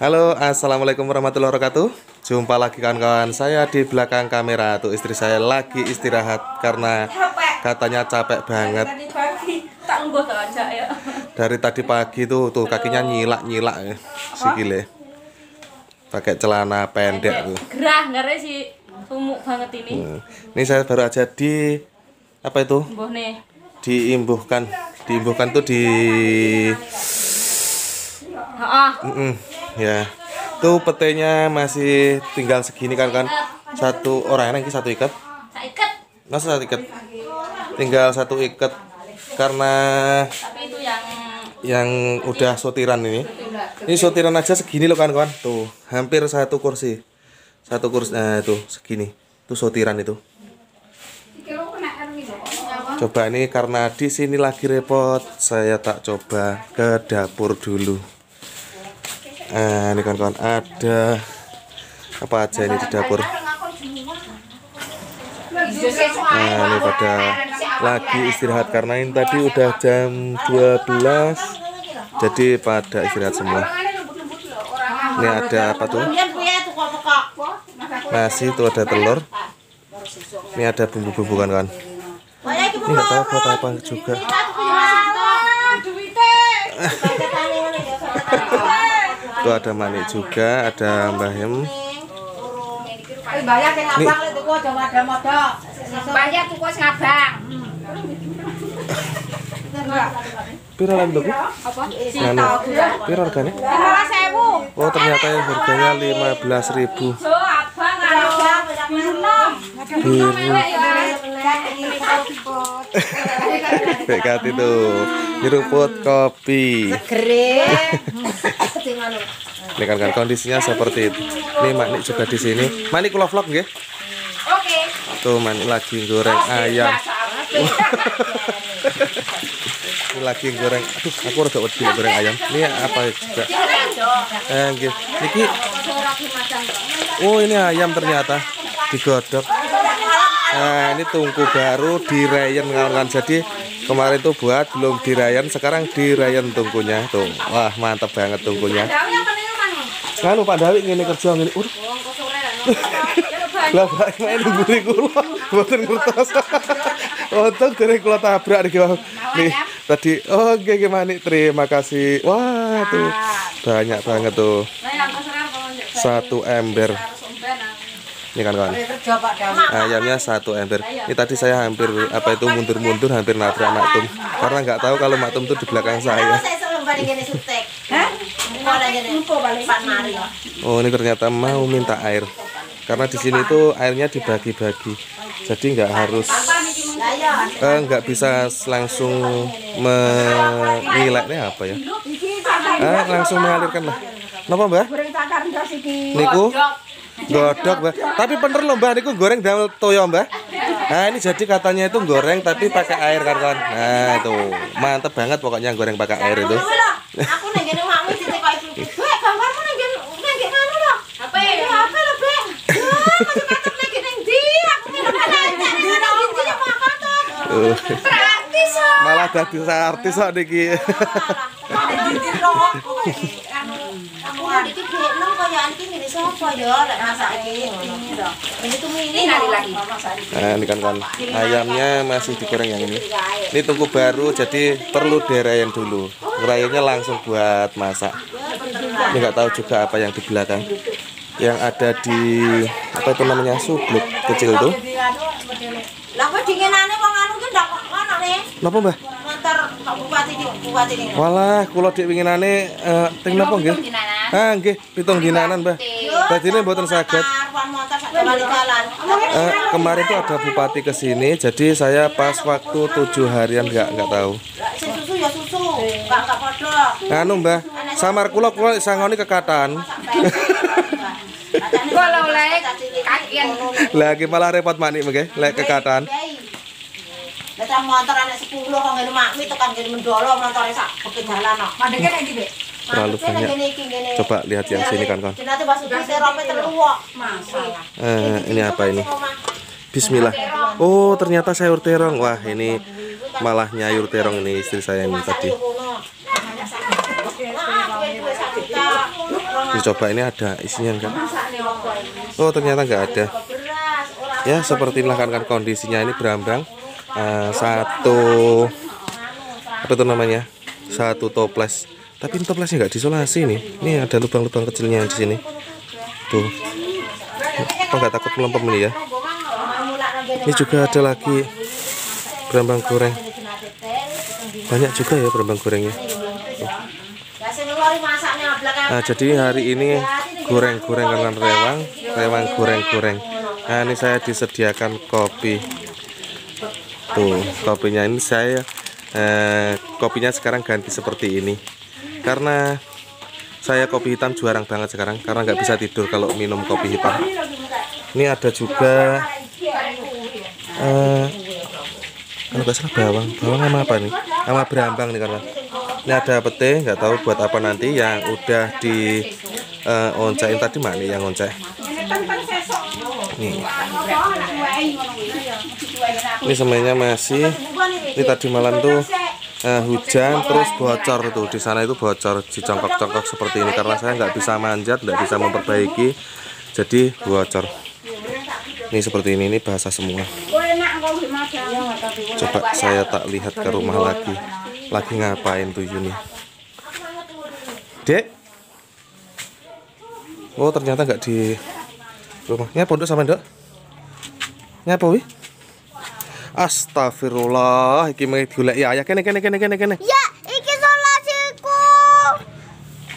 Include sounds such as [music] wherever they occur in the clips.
Halo, assalamualaikum warahmatullahi wabarakatuh. Jumpa lagi kawan-kawan saya di belakang kamera. Tuh istri saya lagi istirahat karena katanya capek banget. Ya. Dari tadi pagi tuh tuh kakinya nyilak-nyilak ya, sikile. Pakai celana pendek tuh. Gerah ngare sih sumuk banget ini. Hmm. Ini saya baru aja di apa itu? Diimbuhkan. Diimbuhkan tuh di Heeh. Mm-mm, ya. Tuh petenya masih tinggal segini kan kan. Satu orang ini satu ikat. Masa satu ikat? Tinggal satu ikat karena Tapi itu yang yang udah sotiran ini. Ini sotiran aja segini loh kan kawan. Tuh, hampir satu kursi. Satu kursi nah itu segini. Itu sotiran itu. Coba ini karena di sini lagi repot, saya tak coba ke dapur dulu. Nah, ini kawan-kawan ada apa aja ini di dapur. Nah, ini pada lagi istirahat karena ini tadi udah jam 12. Jadi pada istirahat semua. Ini ada apa tuh? Nasi itu ada telur. Ini ada bumbu-bumbu kan kawan. Ini nggak tahu buat apa juga. Itu ada manik juga, ada Mbah Hem. Tuku kos ngabang. Piro lan tuku? Apa? Piro. Oh, ternyata yang harganya 15.000. So abang karo Biru. Bekat itu. Nyeruput kopi. Ini kan, kan kondisinya seperti itu. Ini Manik juga di sini. Manik kula vlog nggih. Oke. Tuh Manik lagi goreng ayam. Ini lagi goreng. Aduh, aku rada wedi goreng ayam. Ini apa juga? Eh, nggih. Niki Oh, ini ayam ternyata digodok. Nah, ini tungku baru dirayen kawan-kawan. Jadi kemarin tuh buat belum dirayen, sekarang dirayen tungkunya. Tuh, wah mantap banget tungkunya. Nganu Pak Dawi ngene kerja ngene. Udah. Lah Pak main ngguri kula, mboten ngertos. Untung goreng kula tabrak niki. Nih, tadi oh nggih nggih Manik, terima kasih. Wah, tuh banyak banget tuh. Satu ember. Ini kan kawan. Kerja Pak Dam. Ayamnya satu ember. Ini tadi saya hampir apa itu mundur-mundur hampir nabrak Maktum. Karena nggak tahu kalau Maktum tuh di belakang saya. Oh, ini ternyata mau minta air. Karena di sini tuh airnya dibagi-bagi. Jadi nggak harus Lah ya. eh, nggak bisa langsung mengileknya apa ya? Eh, langsung mengalirkan lah. Napa mbak? Niku godok mbak. Tapi bener loh mbak, niku goreng dalam toyo mbak. Nah ini jadi katanya itu goreng tapi pakai air kan kawan. Nah itu mantep banget pokoknya goreng pakai air itu. Aku nang ngene makmu titik kok ibu. Bek, gambarmu nang ngene nang ngene anu lho. Apa ya? Apa lho, Bek? Yo, kacamata lagi nang ndi? Aku ngene nang ngene nang ndi Pak Katot. Praktis kok. malah dadi artis kok niki. [laughs] iki benem kaya iki ngene sapa ya lek masak iki ini. Ini lagi. Nah ini kan kan ayamnya masih digoreng yang ini. Ini tungku baru jadi perlu dirayen dulu. Ngerayennya langsung buat masak. Ini nggak tahu juga apa yang di belakang. Yang ada di apa itu namanya subluk kecil tuh. Lah kok wong anu ki ndak ono ne. Kenapa mbah? Motor Pak Bupati Bupati ini. Walah, kula dik winginane eh teng napa nggih? Ah nggih, pitung dinanan mbah. Dadine mboten saged. Ruang motor sak jalan. Eh, kemarin tuh ada bupati ke sini, jadi saya pas waktu tujuh harian nggak nggak tahu. Susu ya susu. Nganu mbah, samar kula kula sangoni kekatan. Kalau lek kakian. Lagi malah repot manik mengke, lek kekatan. Lah tak motor anak 10 kok ngene makmi tekan ngene mendolo motore sak beke jalan kok. Mandeke nek iki. Terlalu banyak. Coba lihat yang sini kan kan. Masalah. Eh, ini apa ini? Bismillah. Oh, ternyata sayur terong. Wah, ini malah nyayur terong ini istri saya ini tadi. Dicoba ini ada isinya enggak oh ternyata enggak ada ya seperti inilah kan, kan kondisinya ini berambang Eh, satu apa itu namanya satu toples tapi toplesnya enggak disolasi nih ini ada lubang-lubang kecilnya di sini tuh apa enggak takut melempem ini ya ini juga ada lagi berambang goreng banyak juga ya berambang gorengnya Nah, jadi hari ini goreng-goreng dengan rewang, rewang goreng-goreng. Nah, ini saya disediakan kopi. Tuh, kopinya ini saya eh, kopinya sekarang ganti seperti ini. Karena saya kopi hitam jarang banget sekarang karena nggak bisa tidur kalau minum kopi hitam. Ini ada juga eh kalau nggak salah bawang, bawang sama apa nih? Sama berambang nih karena ini ada pete nggak tahu buat apa nanti yang udah di eh, oncein tadi mana yang once nih ini semuanya masih ini tadi malam tuh eh, hujan terus bocor tuh di sana itu bocor dicongkok-congkok seperti ini. Karena saya nggak bisa manjat nggak bisa memperbaiki. Jadi bocor. Ini seperti ini ini bahasa semua. Coba saya tak lihat ke rumah lagi. Lagi ngapain tuh Yuni dek? Oh ternyata nggak di rumahnya pondok sama dok? Nyapa wi Astagfirullah iki mengi golek ya ayah kene kene kene kene kene. Ya, iki solasiku.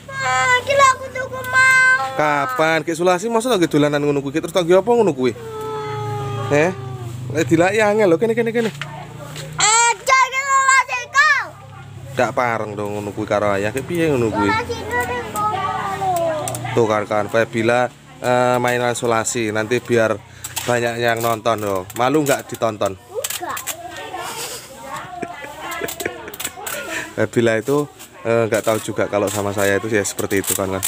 Nah, iki lho aku tuku mau. kapan? Ki sulasi masa lagi dolanan ngono kuwi? Terus tanggi apa ngono kuwi? Eh? Lek dilaki angel lho. Kene kene kene. Eh, iki solasiku. gak pareng dong ngono kuwi karo ayah. Ki piye ngono kuwi? Solasiku ning kono. Tuh kan bila eh, main isolasi. Nanti biar banyak yang nonton loh. Malu nggak ditonton? Bila itu eh, nggak tahu juga kalau sama saya itu ya seperti itu kan kan.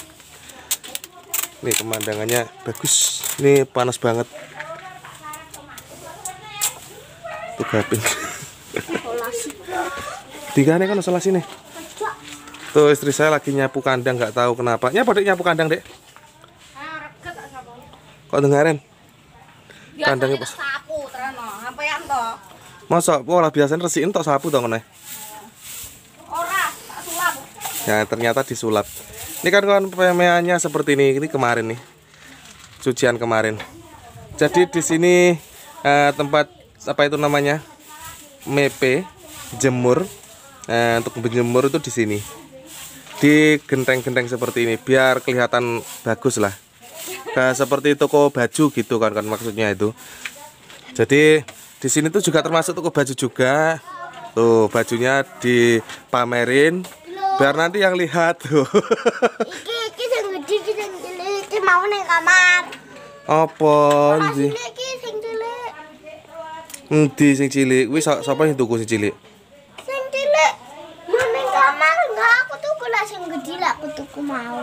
Nih pemandangannya bagus. Ini panas banget. Tuh gaping. [laughs] Tiga nih kan isolasi nih. Tuh istri saya lagi nyapu kandang nggak tahu kenapa. Nyapu dek nyapu kandang dek. Kok dengerin? Kandangnya pas. Masa, wah biasanya resiin tok sapu dong nih. Ya ternyata disulap. Ini kan kan pemeannya seperti ini. Ini kemarin nih. Cucian kemarin. Jadi di sini eh, tempat apa itu namanya? Mepe jemur. Eh, untuk menjemur itu di sini. Di genteng-genteng seperti ini biar kelihatan bagus lah. Kayak seperti toko baju gitu kan kan maksudnya itu. Jadi di sini tuh juga termasuk toko baju juga. Tuh bajunya dipamerin biar nanti yang lihat tuh. Iki iki sing gede iki sing cilik iki mau ning kamar. Apa ndi? Iki sing cilik. Endi sing cilik? Sa- sapa sing tuku sing cilik? Sing cilik. Mau ning kamar enggak aku tuku lah sing gede lah aku tuku mau.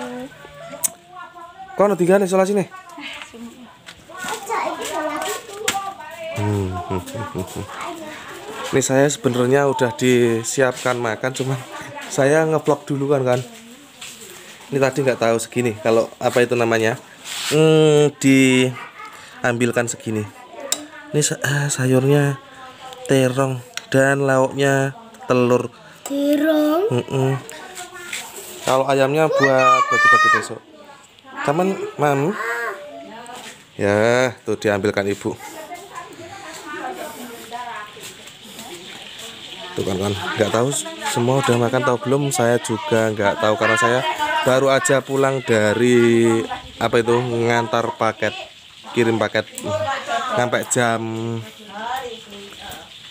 Kono tinggal isolasi nih. Aja iki solasiku. Ini saya sebenarnya udah disiapkan makan cuman saya ngevlog dulu kan kan. Ini tadi nggak tahu segini kalau apa itu namanya. Hmm, diambilkan segini. Ini ah, sayurnya terong dan lauknya telur. Dirong. Mm-mm. Kalau ayamnya buat bagi-bagi besok. Teman, mam. Ya, tuh diambilkan ibu. Tuh kan kan, nggak tahu semua udah makan atau belum. Saya juga nggak tahu karena saya baru aja pulang dari apa itu ngantar paket, kirim paket sampai jam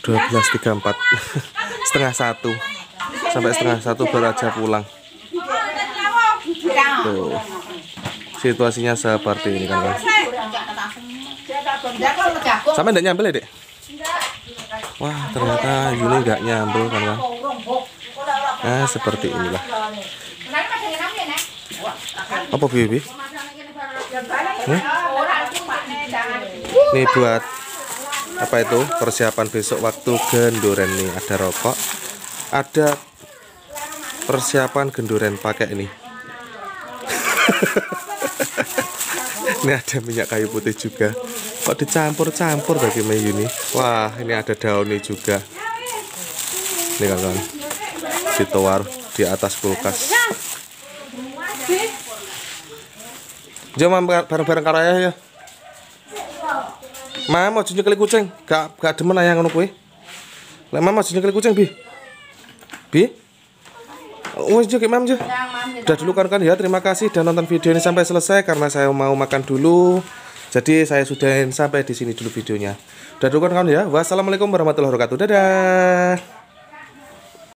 12.34 [laughs] setengah satu. Sampai setengah satu baru aja pulang. Tuh. Situasinya seperti ini kan kan sampai enggak nyambel ya dek? Wah ternyata Yuni nggak nyambel kan kan nah seperti inilah apa bibi Hmm? Ini buat apa itu persiapan besok waktu gendoren nih ada rokok ada persiapan gendoren pakai ini [laughs] ini ada minyak kayu putih juga. Kok dicampur-campur bagi Mayu ini? Wah, ini ada daunnya juga. Ini kawan Ditaruh di atas kulkas. Jom bareng-bareng karo ayah ya. Mam mau nyekeli kucing, gak gak demen ayah ngono kuwi. Lek mam mau nyekeli kucing, Bi. Bi. Wes juga mam jo. Udah dulu kan kan ya. Terima kasih dan nonton video ini sampai selesai karena saya mau makan dulu. Jadi saya sudahin sampai di sini dulu videonya. Udah dulu kan kan ya. Wassalamualaikum warahmatullahi wabarakatuh. Dadah.